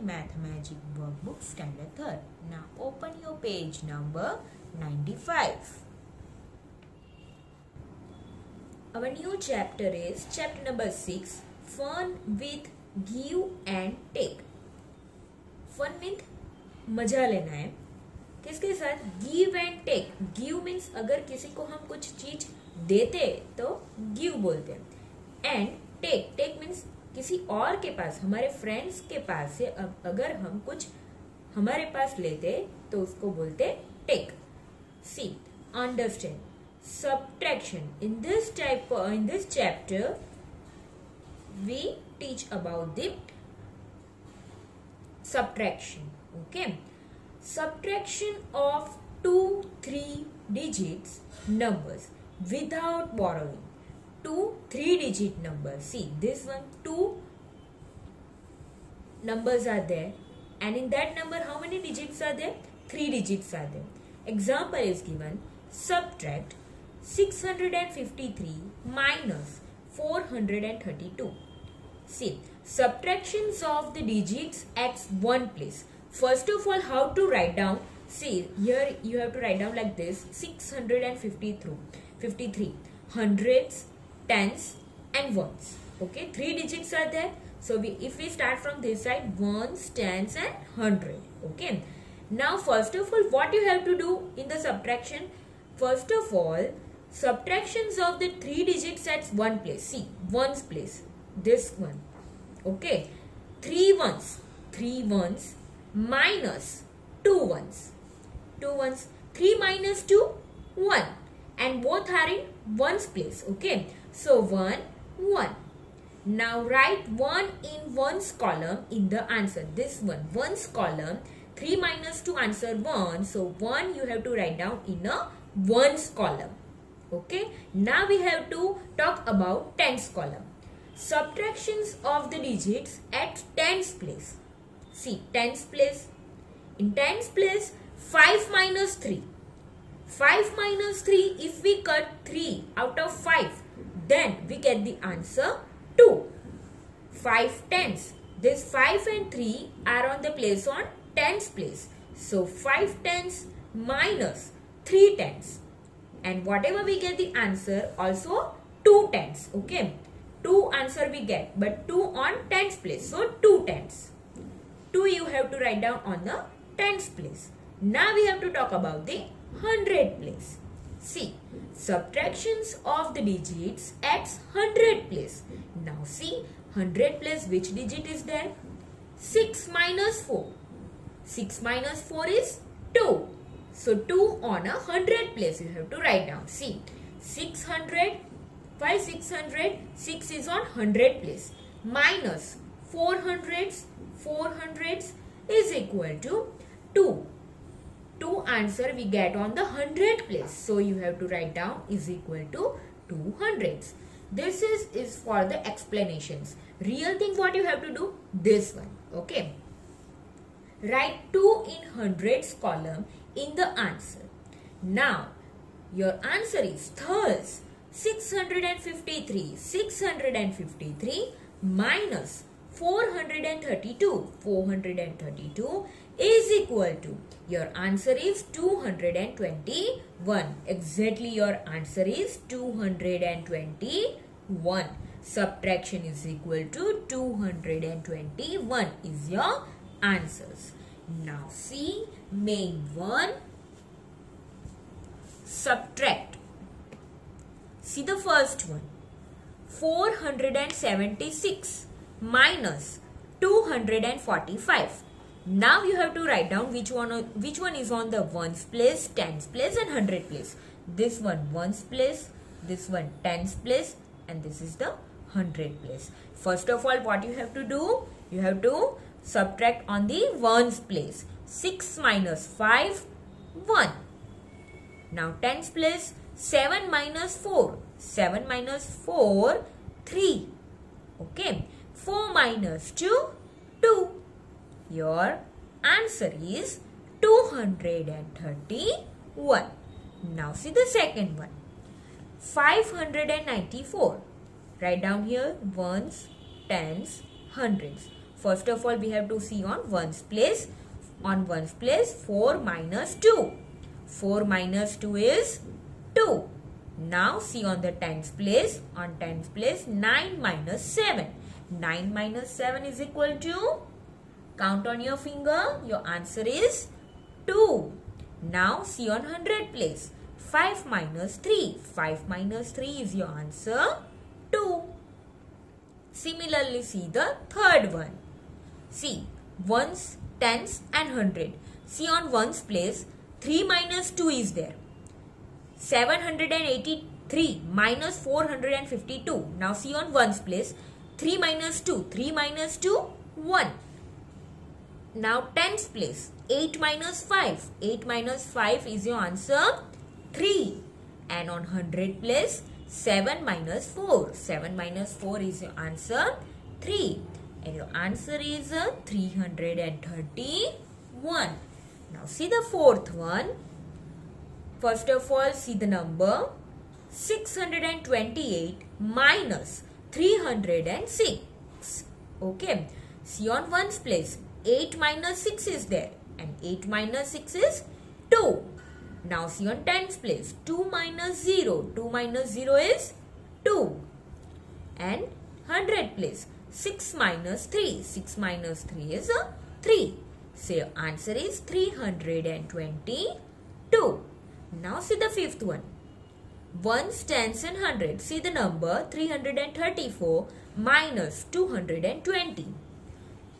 We Math Magic Workbook Standard 3rd. Now open your page number 95. Our new chapter is chapter number 6 Fun with Give and Take. Fun with मज़ा लेना है किसके साथ give and take give means अगर किसी को हम कुछ चीज़ देते तो गिव बोलते हैं एंड टेक टेक मीन्स किसी और के पास, हमारे फ्रेंड्स के पास से अगर हम कुछ हमारे पास लेते तो उसको बोलते take see understand subtraction in this type in this chapter we teach about that subtraction okay subtraction of two three digits numbers without borrowing two three digit numbers see this one two numbers are there. And in that number how many digits are there? Three digits are there. Example is given subtract 653 minus 432 see subtractions of the digits at one place. First of all how to write down? See here you have to write down like this 653 53 hundreds tens and ones. Okay three digits are there. So we if we start from this side ones tens and hundred. Okay. Now first of all what you have to do in the subtraction? First of all subtractions of the three digits at one place. See ones place. This one. Okay. Three ones. Three ones minus two ones. Two ones. Three minus two one. And both are in ones place. Okay so one one. Now write one in ones column in the answer. This one ones column 3 minus 2 answer 1 so 1 you have to write down in a ones column. Okay? Now we have to talk about tens column. Subtractions of the digits at tens place. See tens place. In tens place 5 minus 3 5 minus 3 if we cut 3 out of 5 then we get the answer 2 5 tens. This 5 and 3 are on the place on tens place. So 5 tens minus 3 tens. And whatever we get the answer also 2 tens okay? 2 answer we get but 2 on tens place. So 2 tens. 2 you have to write down on the tens place. Now we have to talk about the hundred place see subtractions of the digits at hundred place now see hundred place which digit is there 6 minus 4 6 minus 4 is 2 so 2 on a 100 place you have to write down. See 600, why 600? 6 is on 100 place. Minus 400s, 400s is equal to 2. 2 answer we get on the 100 place. So you have to write down is equal to 200s. This is, is for the explanations. Real thing what you have to do? This one. Okay. Write 2 in hundreds column in the answer. Now, your answer is thus 653. 653 minus 432. 432 is equal to your answer is 221. Exactly your answer is 221. Subtraction is equal to 221 is your answers. Now see main one. Subtract. See the first one. 476 minus 245. Now you have to write down which one which one is on the ones place, tens place and hundred place. This one ones place, this one tens place and this is the hundred place. First of all what you have to do? You have to subtract on the ones place. 6 minus 5, 1. Now tens place, 7 minus 4. 7 minus 4, 3. Okay. 4 minus 2, 2. Your answer is 231. Now see the second one. 594. Write down here ones, tens, hundreds. First of all, we have to see on ones place. On ones place, 4 minus 2. 4 minus 2 is 2. Now see on the tens place. On tens place, 9 minus 7. 9 minus 7 is equal to, count on your finger, your answer is 2. Now see on hundred place. 5 minus 3. 5 minus 3 is your answer 2. Similarly see the third one. See ones, tens and hundred. See on ones place 3 minus 2 is there. 783 minus 452. Now see on ones place 3 minus 2. 3 minus 2 1. Now tens place 8 minus 5. 8 minus 5 is your answer 3. And on hundred place 7 minus 4. 7 minus 4 is your answer 3. And your answer is uh, 331. Now see the fourth one. First of all see the number 628 minus 306. Okay. See on ones place 8 minus 6 is there and 8 minus 6 is 2. Now see on tens place 2 minus 0. 2 minus 0 is 2. And hundred place 6 minus 3. 6 minus 3 is a 3. So answer is 322. Now see the fifth one. Ones, tens and hundreds. See the number 334 minus 220.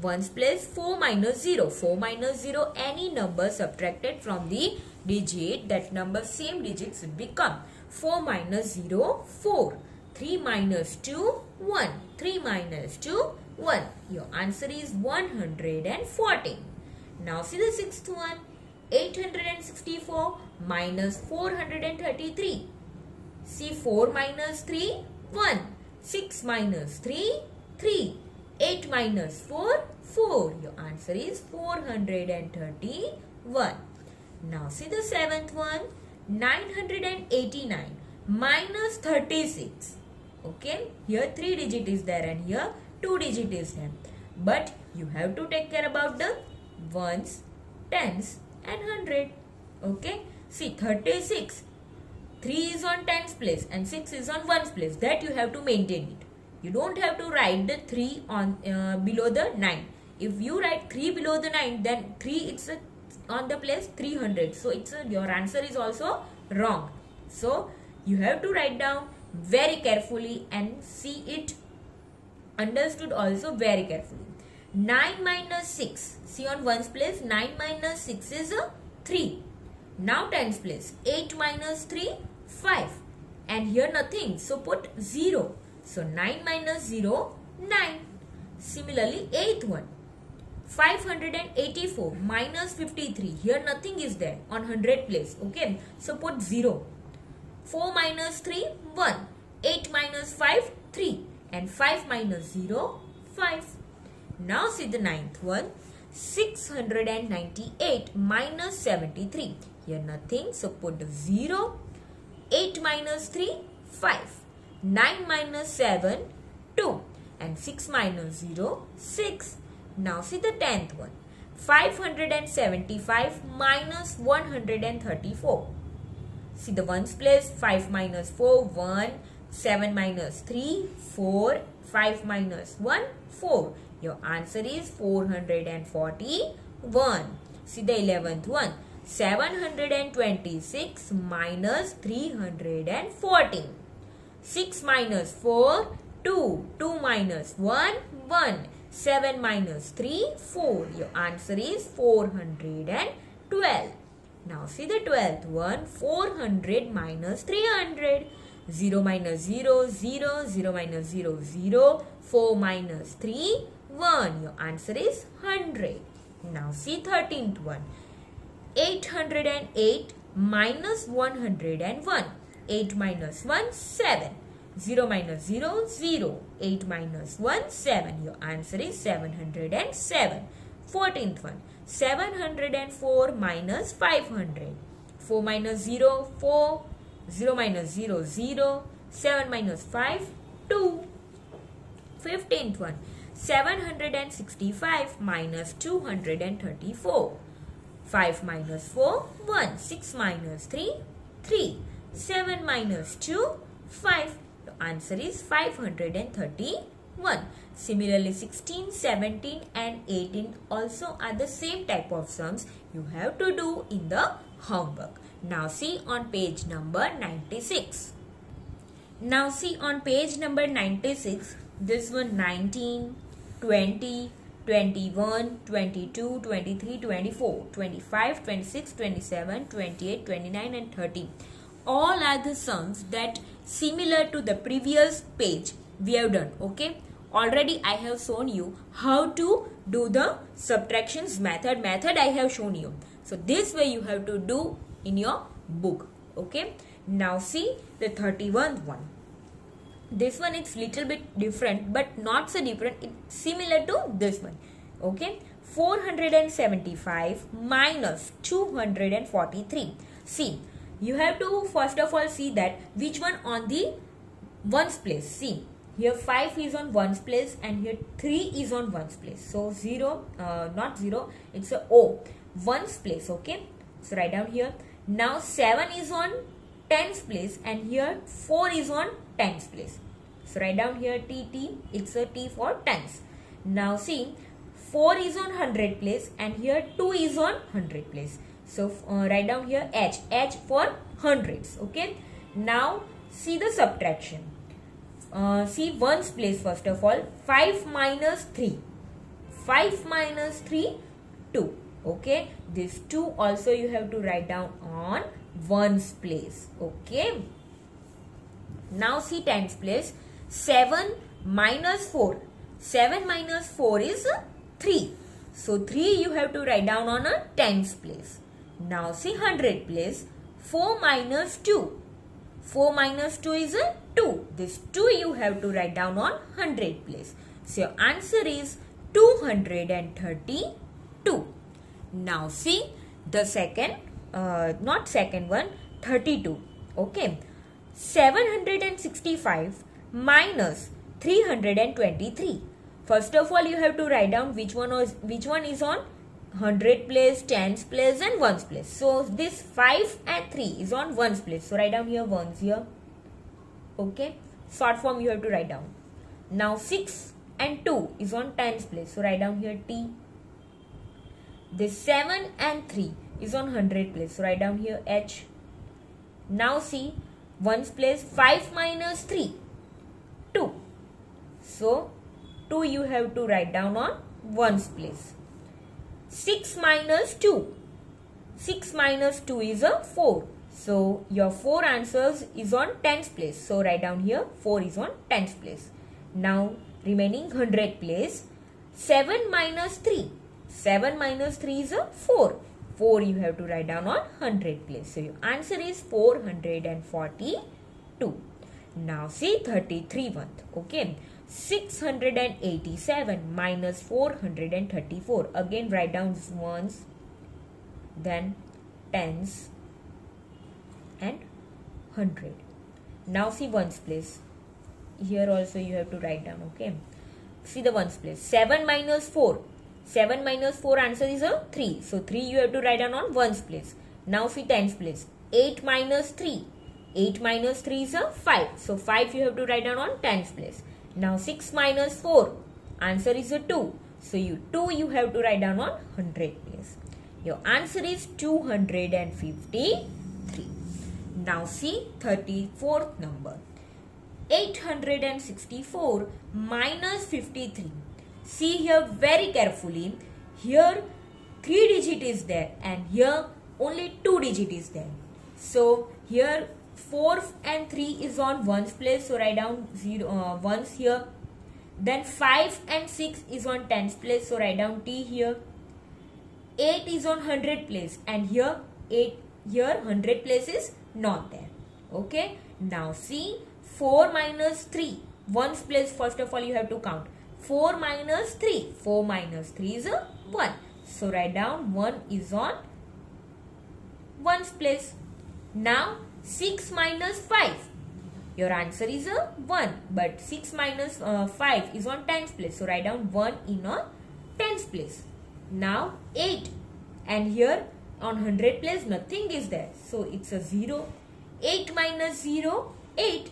Ones place 4 minus 0. 4 minus 0 any number subtracted from the digit that number same digits will become. 4 minus 0 4. 3 minus 2 1. 3 minus 2 1. Your answer is 114. Now see the sixth one. 864 minus 433. See 4 minus 3 1. 6 minus 3 3. 8 minus 4 4. Your answer is 431. Now see the seventh one 989 minus 36. Okay, here 3 digit is there and here 2 digit is there. But you have to take care about the ones, tens and hundred. Okay, see 36. 3 is on tens place and 6 is on ones place. That you have to maintain it. You don't have to write the 3 on uh, below the 9. If you write 3 below the 9 then 3 it's a on the place 300 so it's a, your answer is also wrong. So you have to write down very carefully and see it understood also very carefully. 9 minus 6 see on ones place 9 minus 6 is a 3 now tens place 8 minus 3 5 and here nothing so put 0 so 9 minus 0 9 similarly eighth one. 584 minus 53 here nothing is there on 100 place. Okay? So put 0 4 minus 3 1 8 minus 5 3 and 5 minus 0 5 now see the ninth one. 698 minus 73 here nothing. So put 0 8 minus 3 5 9 minus 7 2 and 6 minus 0 6 now see the tenth one. 575 minus 134. See the ones place 5 minus 4, 1, 7 minus 3, 4, 5 minus 1, 4. Your answer is 441. See the 11th one. 726 minus 314. 6 minus 4, 2. 2 minus 1, 1. 7 minus 3, 4. Your answer is 412. Now see the 12th one. 400 minus 300. 0 minus 0, 0. 0 minus 0, 0. 4 minus 3, 1. Your answer is 100. Now see 13th one. 808 minus 101. 8 minus 1, 7. 0 minus 0, 0. 8 minus 1, 7. Your answer is 707. 14th one. 704 minus 500. 4 minus 0, 4. 0 minus 0, 0. 7 minus 5, 2. 15th one 765 minus 234 5 minus 4 1 6 minus 3 3 7 minus 2 5 the answer is 531 similarly 16 17 and 18 also are the same type of sums you have to do in the homework. Now see on page number 96 now see on page number 96 this one 19 20 21 22 23 24 25 26 27 28 29 and 30 all the sums that similar to the previous page we have done okay? Already i have shown you how to do the subtractions method method i have shown you. So this way you have to do in your book okay? Now see the 31st one. This one is little bit different but not so different. It's similar to this one okay? 475 minus 243 see you have to first of all see that which one on the ones place see here 5 is on ones place and here 3 is on ones place so 0 uh, not 0 it's a o ones place okay so write down here now 7 is on tens place and here 4 is on tens place. So write down here TT, it's a T for tens. Now see 4 is on 100 place and here 2 is on 100 place. So uh, write down here H, H for hundreds okay. Now see the subtraction. Uh, see ones place first of all. 5 minus 3. 5 minus 3 2 okay? This 2 also you have to write down on ones place okay? Now see tens place. 7 minus 4 7 minus 4 is 3 so 3 you have to write down on a tens place now see 100 place 4 minus 2 4 minus 2 is a 2 this 2 you have to write down on 100 place so your answer is 232 now see the second, uh, not second one, 32. Okay. 765 minus 323. First of all, you have to write down which one was which one is on 100 place, 10s place and 1s place. So this 5 and 3 is on 1s place. So write down here 1s here. Okay. Short form you have to write down. Now 6 and 2 is on 10s place. So write down here T this 7 and 3 is on 100 place. So write down here H. Now see, 1's place 5 minus 3, 2. So 2 you have to write down on 1's place. 6 minus 2. 6 minus 2 is a 4. So your 4 answers is on 10's place. So write down here 4 is on 10's place. Now remaining 100 place. 7 minus 3. 7 minus 3 is a 4. 4 you have to write down on 100 place. So your answer is 442. Now see 33 one. Okay. 687 minus 434. Again write down ones. Then tens and 100. Now see ones place. Here also you have to write down. Okay. See the ones place. 7 minus 4. 7 minus 4 answer is a 3. So 3 you have to write down on ones place. Now see tens place. 8 minus 3. 8 minus 3 is a 5. So 5 you have to write down on tens place. Now 6 minus 4. Answer is a 2. So you 2 you have to write down on 100 place. Your answer is 253. Now see 34th number. 864 minus 53 see here very carefully here 3 digit is there and here only 2 digit is there so here 4 and 3 is on ones place so write down 0 uh, ones here then 5 and 6 is on tens place so write down t here 8 is on 100 place and here 8 here 100 place is not there okay now see 4 minus 3 ones place first of all you have to count 4 minus 3. 4 minus 3 is a 1. So write down 1 is on 1's place. Now 6 minus 5. Your answer is a 1. But 6 minus, uh, 5 is on tens place. So write down 1 in a tens place. Now 8. And here on 100 place nothing is there. So it's a 0. 8 minus 0, 8.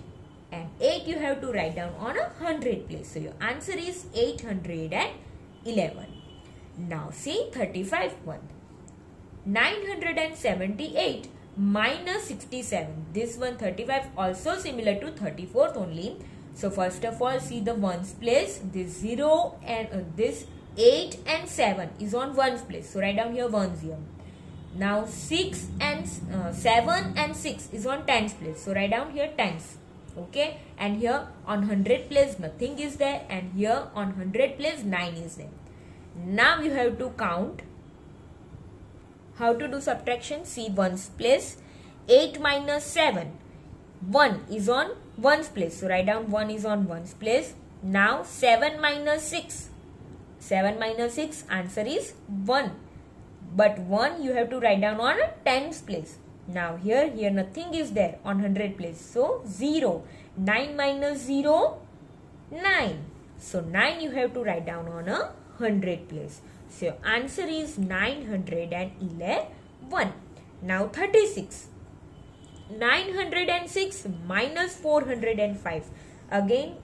And 8 you have to write down on a 100 place. So your answer is 811. Now see 35 one. 978 minus 67. This one 35 also similar to 34th only. So first of all see the ones place. This 0 and uh, this 8 and 7 is on ones place. So write down here ones here. Now 6 and uh, 7 and 6 is on tens place. So write down here tens. Okay. And here on 100 place nothing is there. And here on 100 place 9 is there. Now you have to count how to do subtraction? See ones place. 8 minus 7. 1 is on ones place. So write down 1 is on ones place. Now 7 minus 6. 7 minus 6 answer is 1. But 1 you have to write down on a tens place. Now here, here nothing is there on 100 place. So 0. 9 minus 0, 9. So 9 you have to write down on a 100 place. So your answer is 911. Now 36. 906 minus 405. Again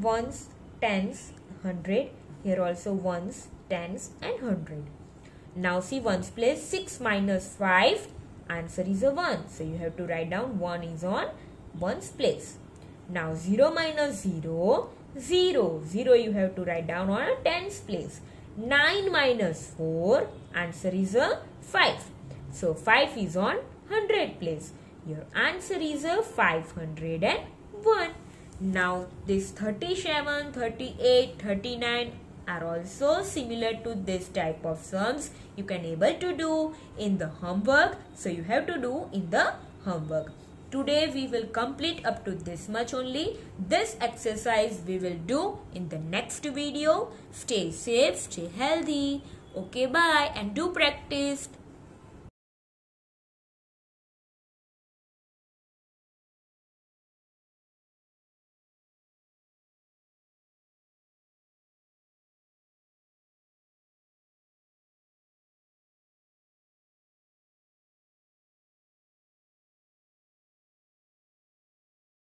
ones, tens, hundred. Here also ones, tens and hundred. Now see ones place 6 minus 5. Answer is a 1. So you have to write down 1 is on ones place. Now 0 minus 0. 0. 0 you have to write down on a tens place. 9 minus 4 answer is a 5 so 5 is on 100 place. Your answer is a 501 now this 37 38 39 are also similar to this type of sums you can able to do in the homework. So you have to do in the homework Today we will complete up to this much only. This exercise we will do in the next video. Stay safe, stay healthy. Okay, bye and do practice.